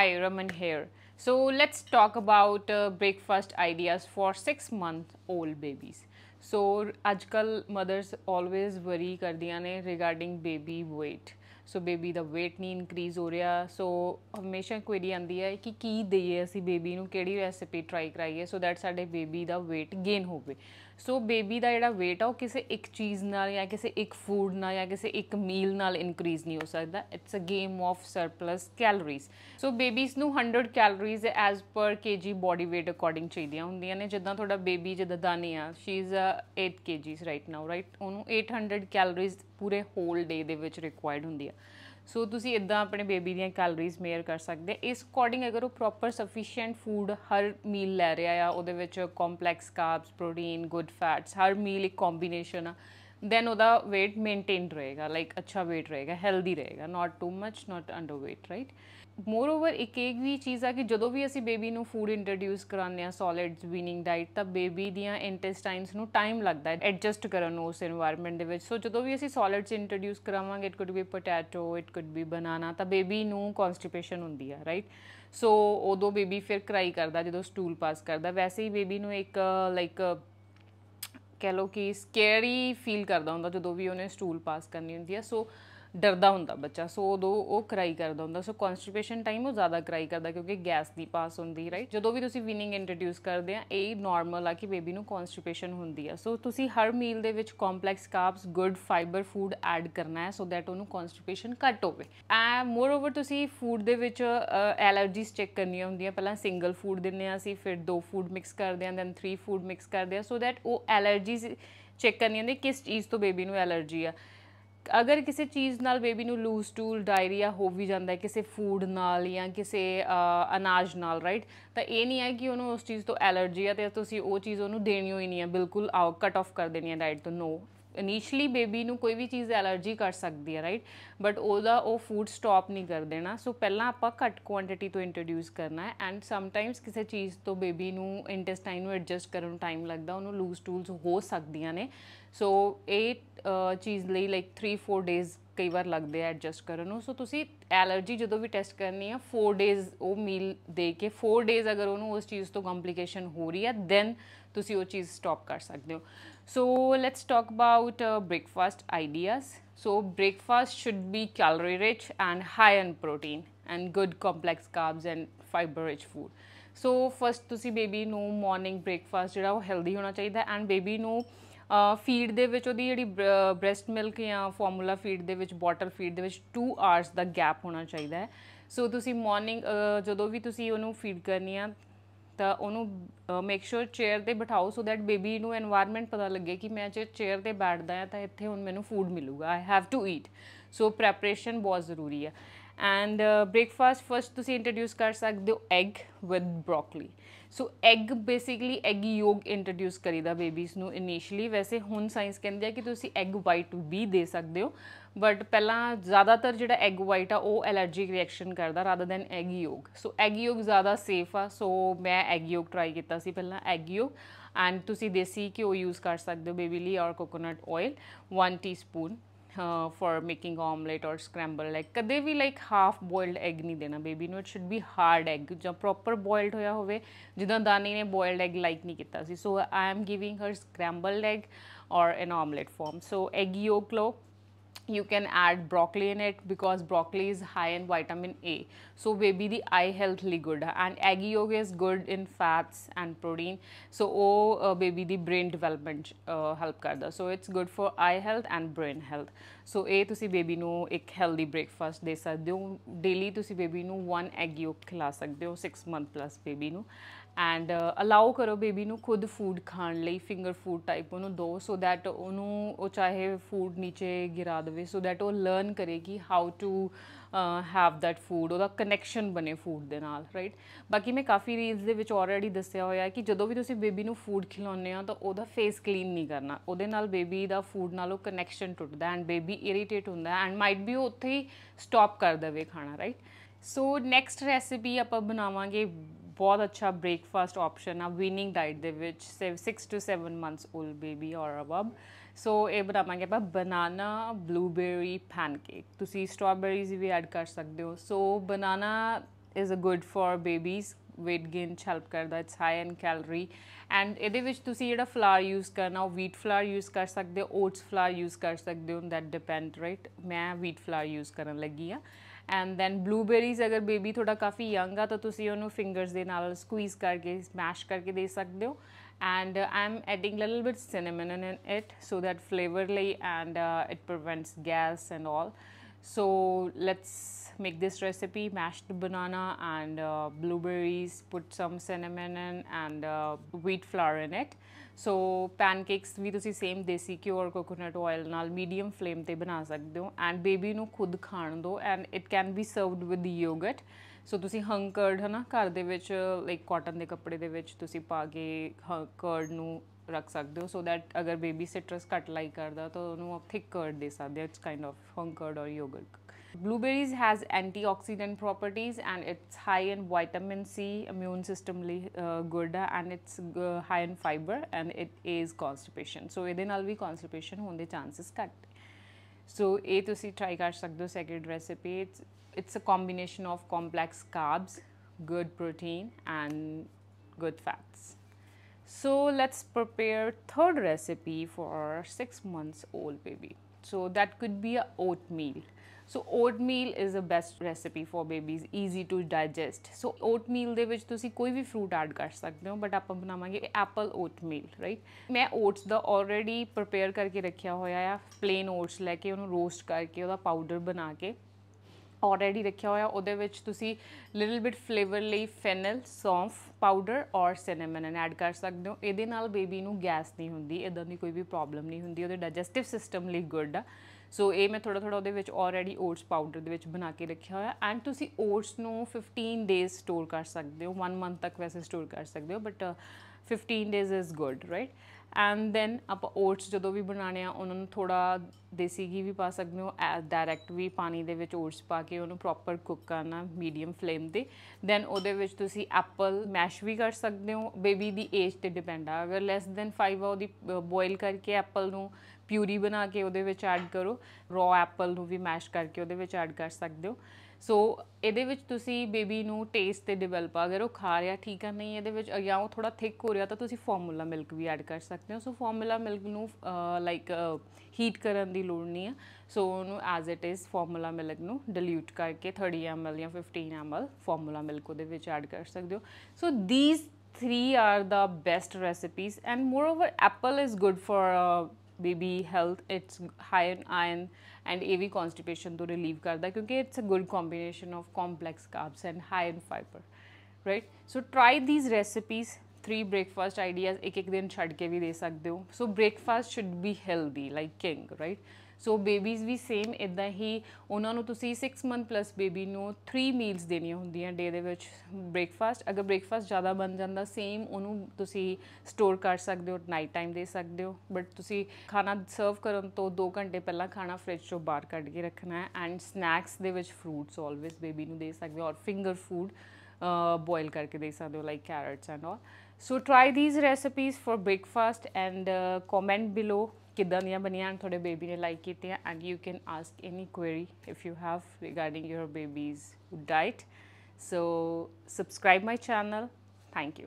Hi, Raman here. So let's talk about uh, breakfast ideas for 6 month old babies. ਸੋ ਅੱਜ ਕੱਲ mothers always worry ਕਰਦੀਆਂ ਨੇ regarding baby weight so baby ਦਾ weight ਨਹੀਂ increase ਹੋ ਰਿਹਾ ਸੋ ਹਮੇਸ਼ਾ ਕੁਐਰੀ ਆਂਦੀ ਹੈ ਕਿ ਕੀ ਦਈਏ ਅਸੀਂ ਬੇਬੀ ਨੂੰ ਕਿਹੜੀ ਰੈਸਿਪੀ ਟਰਾਈ ਕਰਾਈਏ ਸੋ ਦੈਟ ਸਾਡੇ ਬੇਬੀ ਦਾ weight gain ਹੋਵੇ ਸੋ ਬੇਬੀ ਦਾ ਜਿਹੜਾ weight ਆ, ਉਹ ਕਿਸੇ ਇੱਕ ਚੀਜ਼ ਨਾਲ ਜਾਂ ਕਿਸੇ ਇੱਕ ਫੂਡ ਨਾਲ ਜਾਂ ਕਿਸੇ ਇੱਕ ਮੀਲ ਨਾਲ ਇਨਕਰੀਜ਼ ਨਹੀਂ ਹੋ ਸਕਦਾ। It's a game of surplus calories so babies ਨੂੰ 100 calories as per KG body weight according ਚਾਹੀਦੀਆਂ ਹੁੰਦੀਆਂ ਨੇ। ਜਿੱਦਾਂ ਤੁਹਾਡਾ ਬੇਬੀ ਜਿੱਦਾਂ ਦਾਨੀ ਆ she is 8 kgs right now right ਉਹਨੂੰ 800 ਕੈਲਰੀਜ਼ ਪੂਰੇ ਹੋਲ ਡੇ ਦੇ ਵਿੱਚ ਰਿਕੁਆਇਰਡ ਹੁੰਦੀ ਆ। ਸੋ ਤੁਸੀਂ ਇਦਾਂ ਆਪਣੇ ਬੇਬੀ ਦੀਆਂ ਕੈਲੋਰੀਜ਼ ਮੇਅਰ ਕਰ ਸਕਦੇ ਇਸ ਅਕੋਰਡਿੰਗ ਅਗਰ ਉਹ ਪ੍ਰੋਪਰ ਸਫੀਸ਼ੀਐਂਟ ਫੂਡ ਹਰ ਮੀਲ ਲੈ ਰਿਹਾ ਆ, ਉਹਦੇ ਵਿੱਚ complex carbs protein good fats ਹਰ ਮੀਲ ਇੱਕ ਕੰਬੀਨੇਸ਼ਨ ਆ ਦੈਨ ਉਹਦਾ weight ਮੇਨਟੇਨ ਰਹੇਗਾ ਲਾਈਕ ਅੱਛਾ weight ਰਹੇਗਾ ਹੈਲਦੀ ਰਹੇਗਾ not too much not under weight right more over ਇੱਕ ਇਹ ਵੀ ਚੀਜ਼ ਆ ਕਿ ਜਦੋਂ ਵੀ ਅਸੀਂ ਬੇਬੀ ਨੂੰ ਫੂਡ ਇੰਟਰੋਡਿਊਸ ਕਰਾਉਂਦੇ ਆ ਸੋਲਿਡਸ ਵੀਨਿੰਗ ਡਾਈਟ ਤਾਂ ਬੇਬੀ ਦੀਆਂ ਇੰਟੈਸਟਾਈਨਸ ਨੂੰ ਟਾਈਮ ਲੱਗਦਾ ਹੈ ਐਡਜਸਟ ਕਰਨ ਨੂੰ ਉਸ এনवायरमेंट ਦੇ ਵਿੱਚ। ਸੋ ਜਦੋਂ ਵੀ ਅਸੀਂ ਸੋਲਿਡਸ ਇੰਟਰੋਡਿਊਸ ਕਰਾਵਾਂਗੇ it could be potato it could be banana ਤਾਂ ਬੇਬੀ ਨੂੰ ਕਨਸਟਿਪੇਸ਼ਨ ਹੁੰਦੀ ਆ ਰਾਈਟ ਸੋ ਉਦੋਂ ਬੇਬੀ ਫਿਰ ਕਰਾਈ ਕਰਦਾ, ਜਦੋਂ ਸਟੂਲ ਪਾਸ ਕਰਦਾ। ਵੈਸੇ ਹੀ ਬੇਬੀ ਨੂੰ ਇੱਕ ਲਾਈਕ ਕਹਿ ਲੋ ਕਿ ਸਕੇਰੀ ਫੀਲ ਕਰਦਾ ਹੁੰਦਾ ਜਦੋਂ ਵੀ ਉਹਨੇ ਸਟੂਲ ਪਾਸ ਕਰਨੀ ਹੁੰਦੀ ਆ। ਸੋ ਡਰਦਾ ਹੁੰਦਾ ਬੱਚਾ, ਸੋ ਉਦੋਂ ਉਹ ਕਰਾਈ ਕਰਦਾ ਹੁੰਦਾ, ਸੋ ਕਨਸਟੀਪੇਸ਼ਨ ਟਾਈਮ ਉਹ ਜ਼ਿਆਦਾ ਕਰਾਈ ਕਰਦਾ ਕਿਉਂਕਿ ਗੈਸ ਦੀ ਪਾਸ ਹੁੰਦੀ ਰਾਈਟ ਜਦੋਂ ਵੀ ਤੁਸੀਂ ਵਿਨਿੰਗ ਇੰਟਰੋਡਿਊਸ ਕਰਦੇ ਆ, ਇਹ ਨਾਰਮਲ ਆ ਕਿ ਬੇਬੀ ਨੂੰ ਕਨਸਟੀਪੇਸ਼ਨ ਹੁੰਦੀ ਆ। ਸੋ ਤੁਸੀਂ ਹਰ ਮੀਲ ਦੇ ਵਿੱਚ complex carbs good fibre food add ਕਰਨਾ ਹੈ ਸੋ ਦੈਟ ਉਹਨੂੰ ਕਨਸਟੀਪੇਸ਼ਨ ਘੱਟ ਹੋਵੇ। ਐ ਮੋਰ ਓਵਰ ਤੁਸੀਂ ਫੂਡ ਦੇ ਵਿੱਚ ਐਲਰਜੀਜ਼ ਚੈੱਕ ਕਰਨੀਆਂ ਹੁੰਦੀਆਂ। ਪਹਿਲਾਂ ਸਿੰਗਲ ਫੂਡ ਦਿੰਨੇ ਆ ਅਸੀਂ, ਫਿਰ ਦੋ ਫੂਡ ਮਿਕਸ ਕਰਦੇ ਆ ਦੈਨ 3 ਫੂਡ ਮਿਕਸ ਕਰਦੇ ਆ ਸੋ ਦੈਟ ਉਹ ਐਲਰਜੀਜ਼ ਚੈੱਕ ਕਰਨੀ ਹੁੰਦੀ ਕਿਸ ਚੀਜ਼ ਤੋਂ ਬੇਬੀ ਨੂੰ ਐਲਰਜੀ ਆ। ਅਗਰ ਕਿਸੇ ਚੀਜ਼ ਨਾਲ ਬੇਬੀ ਨੂੰ ਲੂਜ਼ ਟੂਲ ਡਾਇਰੀਆ ਹੋ ਵੀ ਜਾਂਦਾ ਹੈ, ਕਿਸੇ ਫੂਡ ਨਾਲ ਜਾਂ ਕਿਸੇ ਅਨਾਜ ਨਾਲ ਰਾਈਟ ਤਾਂ ਇਹ ਨਹੀਂ ਹੈ ਕਿ ਉਹਨੂੰ ਉਸ ਚੀਜ਼ ਤੋਂ ਐਲਰਜੀ ਹੈ ਤੇ ਤੁਸੀਂ ਉਹ ਚੀਜ਼ ਉਹਨੂੰ ਦੇਣੀ ਹੋਈ ਨਹੀਂ ਹੈ। ਬਿਲਕੁਲ ਕੱਟ ਆਫ ਕਰ ਦੇਣੀ ਹੈ ਡਾਈਟ ਤੋਂ ਨੋ ਇਨੀਸ਼ੀਅਲੀ ਬੇਬੀ ਨੂੰ ਕੋਈ ਵੀ ਚੀਜ਼ ਐਲਰਜੀ ਕਰ ਸਕਦੀ ਹੈ ਰਾਈਟ ਬਟ ਉਹਦਾ ਉਹ ਫੂਡ ਸਟਾਪ ਨਹੀਂ ਕਰ ਦੇਣਾ। ਸੋ ਪਹਿਲਾਂ ਆਪਾਂ ਘੱਟ ਕੁਆਂਟੀਟੀ ਤੋਂ ਇੰਟਰੋਡਿਊਸ ਕਰਨਾ ਹੈ ਐਂਡ ਸਮਟਾਈਮਸ ਕਿਸੇ ਚੀਜ਼ ਤੋਂ ਬੇਬੀ ਨੂੰ ਇੰਟੈਸਟਾਈਨ ਨੂੰ ਐਡਜਸਟ ਕਰਨ ਨੂੰ ਟਾਈਮ ਲੱਗਦਾ, ਉਹਨੂੰ ਲੂਜ਼ ਟੂਲਸ ਹੋ ਸਕਦੀਆਂ ਨੇ। ਸੋ ਇਹ ਚੀਜ਼ ਲਈ ਲਾਈਕ 3-4 ਡੇਜ਼ ਕਈ ਵਾਰ ਲੱਗਦੇ ਆ ਐਡਜਸਟ ਕਰਨ ਨੂੰ ਸੋ ਤੁਸੀਂ ਐਲਰਜੀ ਜਦੋਂ ਵੀ ਟੈਸਟ ਕਰਨੀ ਆ 4 ਡੇਜ਼ ਉਹ ਮੀਲ ਦੇ ਕੇ 4 ਡੇਜ਼ ਅਗਰ ਉਹਨੂੰ ਉਸ ਚੀਜ਼ ਤੋਂ ਕੰਪਲਿਕੇਸ਼ਨ ਹੋ ਰਹੀ ਹੈ ਦੈਨ ਤੁਸੀਂ ਉਹ ਚੀਜ਼ ਸਟਾਪ ਕਰ ਸਕਦੇ ਹੋ so let's talk about breakfast ideas so breakfast should be calorie rich and high in protein and good complex carbs and fibre rich food so first ਤੁਸੀਂ ਬੇਬੀ ਨੂੰ ਮਾਰਨਿੰਗ ਬ੍ਰੇਕਫਾਸਟ ਜਿਹੜਾ ਉਹ ਹੈਲਦੀ ਹੋਣਾ ਚਾਹੀਦਾ and baby ਨੂੰ feed ਦੇ ਵਿੱਚ ਉਹਦੀ ਜਿਹੜੀ ਬ੍ਰੈਸਟ ਮਿਲਕ ਜਾਂ ਫਾਰਮੂਲਾ ਫੀਡ ਦੇ ਵਿੱਚ ਬੋਟਲ ਫੀਡ ਦੇ ਵਿੱਚ 2 ਆਰਸ ਦਾ ਗੈਪ ਹੋਣਾ ਚਾਹੀਦਾ ਹੈ। ਸੋ ਤੁਸੀਂ ਮਾਰਨਿੰਗ ਜਦੋਂ ਵੀ ਤੁਸੀਂ ਉਹਨੂੰ ਫੀਡ ਕਰਨੀ ਆ, ਤਾਂ ਉਹਨੂੰ ਮੇਕ ਸ਼ੋਰ ਚੇਅਰ ਤੇ ਬਿਠਾਓ ਸੋ ਦੈਟ ਬੇਬੀ ਨੂੰ এনवायरमेंट ਪਤਾ ਲੱਗੇ ਕਿ ਮੈਂ ਜੇ ਚੇਅਰ ਤੇ ਬੈਠਦਾ ਆ ਤਾਂ ਇੱਥੇ ਹੁਣ ਮੈਨੂੰ ਫੂਡ ਮਿਲੂਗਾ I have to eat so preparation ਬਹੁਤ ਜ਼ਰੂਰੀ ਹੈ ਐਂਡ ਬ੍ਰੇਕਫਾਸਟ ਫਸਟ ਤੁਸੀਂ ਇੰਟਰੋਡਿਊਸ ਕਰ ਸਕਦੇ ਹੋ egg with broccoli so egg basically egg yolk introduce ਕਰੀਦਾ ਬੇਬੀਜ਼ ਨੂੰ ਇਨੀਸ਼ੀਅਲੀ ਵੈਸੇ ਹੁਣ ਸਾਇੰਸ ਕਹਿੰਦੀ ਹੈ ਕਿ ਤੁਸੀਂ ਐਗ ਵਾਈਟ ਵੀ ਦੇ ਸਕਦੇ ਹੋ ਬਟ ਪਹਿਲਾਂ ਜ਼ਿਆਦਾਤਰ ਜਿਹੜਾ ਐਗ ਵਾਈਟ ਆ, ਉਹ ਐਲਰਜੀਕ ਰਿਐਕਸ਼ਨ ਕਰਦਾ rather than egg yolk so egg ਯੋਗ ਜ਼ਿਆਦਾ ਸੇਫ ਆ ਸੋ ਮੈਂ ਐਗ ਯੋਗ ਟਰਾਈ ਕੀਤਾ ਸੀ ਪਹਿਲਾਂ ਐਗ ਯੋਗ ਐਂਡ ਤੁਸੀਂ ਦੇਸੀ ਘਿਓ ਯੂਜ਼ ਕਰ ਸਕਦੇ ਹੋ ਬੇਬੀ ਲਈ or coconut oil 1 teaspoon for making omelette or scramble egg ਕਦੇ ਵੀ ਲਾਈਕ ਹਾਫ ਬੋਇਲਡ ਐਗ ਨਹੀਂ ਦੇਣਾ ਬੇਬੀ ਨੂੰ. It should be hard egg ਜਾਂ ਪ੍ਰੋਪਰ ਬੋਇਲਡ ਹੋਇਆ ਹੋਵੇ, ਜਿੱਦਾਂ ਦਾਨੀ ਨੇ ਬੋਇਲਡ ਐਗ ਲਾਈਕ ਨਹੀਂ ਕੀਤਾ ਸੀ. So I am giving her scrambled egg or an omelette form so egg yolk low you can add broccoli in it because broccoli is high in vitamin A. So baby the eye healthly good and egg yolk is good in fats and protein. So oh uh, baby the brain development uh, help karda. So it's good for eye health and brain health. So ਇਹ ਤੁਸੀਂ baby ਨੂੰ ਇੱਕ healthy breakfast ਦੇ ਸਕਦੇ ਹੋ daily ਤੁਸੀਂ baby ਨੂੰ 1 egg yolk ਖਿਲਾ ਸਕਦੇ ਹੋ 6 ਮੰਥ ਪਲੱਸ ਬੇਬੀ ਨੂੰ And allow uh, ਕਰੋ ਬੇਬੀ ਨੂੰ ਖੁਦ ਫੂਡ ਖਾਣ ਲਈ ਫਿੰਗਰ ਫੂਡ ਟਾਈਪ ਉਹਨੂੰ ਦੋ ਸੋ ਦੈਟ ਉਹਨੂੰ ਉਹ ਚਾਹੇ ਫੂਡ ਨੀਚੇ ਗਿਰਾ ਦੇਵੇ ਸੋ ਦੈਟ ਉਹ ਲਰਨ ਕਰੇਗੀ how to have that food ਉਹਦਾ ਕਨੈਕਸ਼ਨ ਬਣੇ ਫੂਡ ਦੇ ਨਾਲ ਰਾਈਟ ਬਾਕੀ ਮੈਂ ਕਾਫੀ ਰੀਲਸ ਦੇ ਵਿੱਚ ਆਲਰੇਡੀ ਦੱਸਿਆ ਹੋਇਆ ਕਿ ਜਦੋਂ ਵੀ ਤੁਸੀਂ ਬੇਬੀ ਨੂੰ ਫੂਡ ਖਿਲਾਉਂਦੇ ਆ ਤਾਂ ਉਹਦਾ ਫੇਸ ਕਲੀਨ ਨਹੀਂ ਕਰਨਾ, ਉਹਦੇ ਨਾਲ ਬੇਬੀ ਦਾ ਫੂਡ ਨਾਲ ਉਹ ਕਨੈਕਸ਼ਨ ਟੁੱਟਦਾ ਐਂਡ ਬੇਬੀ ਇਰੀਟੇਟ ਹੁੰਦਾ ਐਂਡ ਮਾਈਟ ਬੀ ਉਹ ਉੱਥੇ ਹੀ ਸਟਾਪ ਕਰ ਦੇਵੇ ਖਾਣਾ ਰਾਈਟ ਸੋ ਨੈਕਸਟ ਰੈਸਿਪੀ ਆਪਾਂ ਬਣਾਵਾਂਗੇ ਬਹੁਤ ਅੱਛਾ ਬ੍ਰੇਕਫਾਸਟ ਆਪਸ਼ਨ ਆ ਵੀਨਿੰਗ ਡਾਈਟ ਦੇ ਵਿੱਚ 6 to 7 months old baby or above so ਇਹ ਬਣਾਵਾਂਗੇ ਆਪਾਂ ਬਨਾਨਾ ਬਲੂਬੇਰੀ ਪੈਨਕੇਕ ਤੁਸੀਂ ਸਟ੍ਰਾਬੇਰੀਜ਼ ਵੀ ਐਡ ਕਰ ਸਕਦੇ ਹੋ। So banana is a good for babies weight gain ਚ ਹੈਲਪ ਕਰਦਾ it's high in calorie and ਇਹਦੇ ਵਿੱਚ ਤੁਸੀਂ ਜਿਹੜਾ ਫਲਾਰ ਯੂਜ਼ ਕਰਨਾ, ਉਹ ਵੀਟ ਫਲਾਰ ਯੂਜ਼ ਕਰ ਸਕਦੇ ਹੋ ਓਟਸ ਫਲਾਰ ਯੂਜ਼ ਕਰ ਸਕਦੇ ਹੋ ਦੈਟ ਡਿਪੈਂਡ ਰਾਈਟ ਮੈਂ ਵੀਟ ਫਲਾਰ ਯੂਜ਼ ਕਰਨ ਲੱਗੀ ਆ ਐਂਡ ਦੈਨ ਬਲੂਬੇਰੀਜ਼ ਅਗਰ ਬੇਬੀ ਤੁਹਾਡਾ ਕਾਫੀ ਯੰਗ ਆ ਤਾਂ ਤੁਸੀਂ ਉਹਨੂੰ ਫਿੰਗਰਸ ਦੇ ਨਾਲ ਸਕੁਈਜ਼ ਕਰਕੇ ਸਮੈਸ਼ ਕਰਕੇ ਦੇ ਸਕਦੇ ਹੋ and uh, I'm adding little bit cinnamon in it so that flavorly and uh, it prevents gas and all. So let's make this recipe mashed banana and uh, blueberries put some cinnamon in and uh, wheat flour in it. So pancakes ਵੀ ਤੁਸੀਂ same ਦੇਸੀ ਘਿਓ ਔਰ coconut oil ਨਾਲ medium flame ਤੇ ਬਣਾ ਸਕਦੇ ਹੋ and baby ਨੂੰ ਖੁਦ ਖਾਣ ਦਿਓ and it can be served with yogurt so ਤੁਸੀਂ ਹੰਗ ਕਰਡ ਹਨਾ ਘਰ ਦੇ ਵਿੱਚ ਲਾਈਕ ਕਾਟਨ ਦੇ ਕੱਪੜੇ ਦੇ ਵਿੱਚ ਤੁਸੀਂ ਪਾ ਕੇ ਕਰਡ ਨੂੰ ਰੱਖ ਸਕਦੇ ਹੋ ਸੋ ਦੈਟ ਅਗਰ ਬੇਬੀ ਸਿਟਰਸ ਘੱਟ ਲਾਈਕ ਕਰਦਾ ਤਾਂ ਉਹਨੂੰ ਆਪ ਥਿਕ ਕਰਡ ਦੇ ਸਕਦੇ ਹੋ it's kind of hung curd or yogurt Blueberries has antioxidant properties and it's high in vitamin C, immune system uh, good and it's uh, high in fiber and it is constipation. So ਇਹਦੇ ਨਾਲ ਵੀ constipation ਹੋਣ ਦੇ chances ਘੱਟ ਸੋ ਇਹ ਤੁਸੀਂ try ਕਰ ਸਕਦੇ ਹੋ second recipe it's it's a combination of complex carbs good protein and good fats. So let's prepare third recipe for 6 months old baby. So that could be a oatmeal. So oatmeal is a best recipe for babies easy to digest so oatmeal ਦੇ ਵਿੱਚ ਤੁਸੀਂ ਕੋਈ ਵੀ fruit add ਕਰ ਸਕਦੇ ਹੋ but ਆਪਾਂ ਬਣਾਵਾਂਗੇ apple oatmeal right ਮੈਂ ਓਟਸ ਦਾ ਆਲਰੇਡੀ ਪ੍ਰਪੇਅਰ ਕਰਕੇ ਰੱਖਿਆ ਹੋਇਆ ਆ ਪਲੇਨ ਓਟਸ ਲੈ ਕੇ ਉਹਨੂੰ ਰੋਸਟ ਕਰਕੇ ਉਹਦਾ ਪਾਊਡਰ ਬਣਾ ਕੇ ਆਲਰੇਡੀ ਰੱਖਿਆ ਹੋਇਆ, ਉਹਦੇ ਵਿੱਚ ਤੁਸੀਂ ਲਿਟਲ ਬਿਟ ਫਲੇਵਰ ਲਈ ਫੈਨਲ ਸੌਂਫ ਪਾਊਡਰ ਔਰ ਸਿਨੇਮਨ ਐਡ ਕਰ ਸਕਦੇ ਹੋ। ਇਹਦੇ ਨਾਲ ਬੇਬੀ ਨੂੰ ਗੈਸ ਨਹੀਂ ਹੁੰਦੀ ਇਦਾਂ ਦੀ ਕੋਈ ਵੀ ਪ੍ਰੋਬਲਮ ਨਹੀਂ ਹੁੰਦੀ, ਉਹਦੇ ਡਾਈਜੈਸਟਿਵ ਸਿਸਟਮ ਲਈ ਗੁੱਡ ਆ। ਸੋ ਇਹ ਮੈਂ ਥੋੜਾ ਥੋੜਾ ਉਹਦੇ ਵਿੱਚ ਆਲਰੇਡੀ ਓਟਸ ਪਾਊਡਰ ਦੇ ਵਿੱਚ ਬਣਾ ਕੇ ਰੱਖਿਆ ਹੋਇਆ। ਐਂਡ ਤੁਸੀਂ ਓਟਸ ਨੂੰ 15 ਡੇਜ਼ ਸਟੋਰ ਕਰ ਸਕਦੇ ਹੋ 1 ਮੰਥ ਤੱਕ ਵੈਸੇ ਸਟੋਰ ਕਰ ਸਕਦੇ ਹੋ but 15 days is good right and then ਆਪਾਂ ਓਟਸ ਜਦੋਂ ਵੀ ਬਣਾਣੇ ਆ, ਉਹਨਾਂ ਨੂੰ ਥੋੜਾ ਦੇਸੀ ਘੀ ਵੀ ਪਾ ਸਕਦੇ ਹੋ ਡਾਇਰੈਕਟ ਵੀ ਪਾਣੀ ਦੇ ਵਿੱਚ ਓਟਸ ਪਾ ਕੇ ਉਹਨੂੰ ਪ੍ਰੋਪਰ ਕੁੱਕ ਕਰਨਾ ਮੀਡੀਅਮ ਫਲੇਮ ਤੇ। ਦੈਨ ਉਹਦੇ ਵਿੱਚ ਤੁਸੀਂ ਐਪਲ ਮੈਸ਼ ਵੀ ਕਰ ਸਕਦੇ ਹੋ। ਬੇਬੀ ਦੀ ਏਜ ਤੇ ਡਿਪੈਂਡ ਆ। ਅਗਰ ਲੈਸ ਦੈਨ 5 ਆ, ਉਹਦੀ ਬੋਇਲ ਕਰਕੇ ਐਪਲ ਨੂੰ ਪਿਊਰੀ ਬਣਾ ਕੇ ਉਹਦੇ ਵਿੱਚ ਐਡ ਕਰੋ। ਰॉ ਐਪਲ ਨੂੰ ਵੀ ਮੈਸ਼ ਕਰਕੇ ਉਹਦੇ ਵਿੱਚ ਐਡ ਕਰ ਸਕਦੇ ਹੋ। ਸੋ ਇਹਦੇ ਵਿੱਚ ਤੁਸੀਂ ਬੇਬੀ ਨੂੰ ਟੇਸਟ ਤੇ ਡਿਵੈਲਪ ਅਗਰ ਉਹ ਖਾ ਰਿਹਾ ਠੀਕ ਆ ਨਹੀਂ ਇਹਦੇ ਵਿੱਚ ਜਾਂ ਉਹ ਥੋੜਾ ਥਿਕ ਹੋ ਰਿਹਾ ਤਾਂ ਤੁਸੀਂ ਫਾਰਮੂਲਾ ਮਿਲਕ ਵੀ ਐਡ ਕਰ ਸਕਦੇ ਹੋ। ਸੋ ਫਾਰਮੂਲਾ ਮਿਲਕ ਨੂੰ ਲਾਈਕ ਹੀਟ ਕਰਨ ਦੀ ਲੋੜ ਨਹੀਂ ਆ। ਸੋ ਉਹਨੂੰ as it is formula milk ਨੂੰ ਡਿਲੂਟ ਕਰਕੇ 30 ml ਜਾਂ 15 ml ਫਾਰਮੂਲਾ ਮਿਲਕ ਉਹਦੇ ਵਿੱਚ ਐਡ ਕਰ ਸਕਦੇ ਹੋ। So these three are the best recipes and moreover apple is good for uh, baby health. It's high in and ਇਹ ਵੀ ਕਨਸਟੀਪੇਸ਼ਨ ਤੋਂ ਰਿਲੀਵ ਕਰਦਾ ਕਿਉਂਕਿ it's a good combination of complex carbs and high in fibre right so try these recipes three breakfast ideas ਇੱਕ ਇੱਕ ਦਿਨ ਛੱਡ ਕੇ ਵੀ ਦੇ ਸਕਦੇ ਹੋ so breakfast should be healthy like king right so babies we same ਇਦਾਂ ਹੀ ਉਹਨਾਂ ਨੂੰ ਤੁਸੀਂ 6 ਮੰਥ ਪਲੱਸ ਬੇਬੀ ਨੂੰ 3 ਮੀਲਸ ਦੇਣੀਆਂ ਹੁੰਦੀਆਂ ਡੇ ਦੇ ਵਿੱਚ ਬ੍ਰੇਕਫਾਸਟ ਅਗਰ ਬ੍ਰੇਕਫਾਸਟ ਜ਼ਿਆਦਾ ਬਣ ਜਾਂਦਾ ਸੇਮ ਉਹਨੂੰ ਤੁਸੀਂ ਸਟੋਰ ਕਰ ਸਕਦੇ ਹੋ ਨਾਈਟ ਟਾਈਮ ਦੇ ਸਕਦੇ ਹੋ। ਬਟ ਤੁਸੀਂ ਖਾਣਾ ਸਰਵ ਕਰਨ ਤੋਂ 2 ਘੰਟੇ ਪਹਿਲਾਂ ਖਾਣਾ ਫ੍ਰਿਜ ਚੋਂ ਬਾਹਰ ਕੱਢ ਕੇ ਰੱਖਣਾ ਹੈ ਐਂਡ ਸਨੈਕਸ ਦੇ ਵਿੱਚ ਫਰੂਟਸ ਆਲਵੇਸ ਬੇਬੀ ਨੂੰ ਦੇ ਸਕਦੇ ਹੋ ਔਰ ਫਿੰਗਰ ਫੂਡ ਬੋਇਲ ਕਰਕੇ ਦੇ ਸਕਦੇ ਹੋ like carrots and all so try these recipes for breakfast and comment below ਕਿਦਾਂ ਦੀਆਂ ਬਣੀਆਂ ਤੁਹਾਡੇ ਬੇਬੀ ਨੇ ਲਾਈਕ ਕੀਤੀਆਂ and you can ask any query if you have regarding your baby's diet so subscribe my channel thank you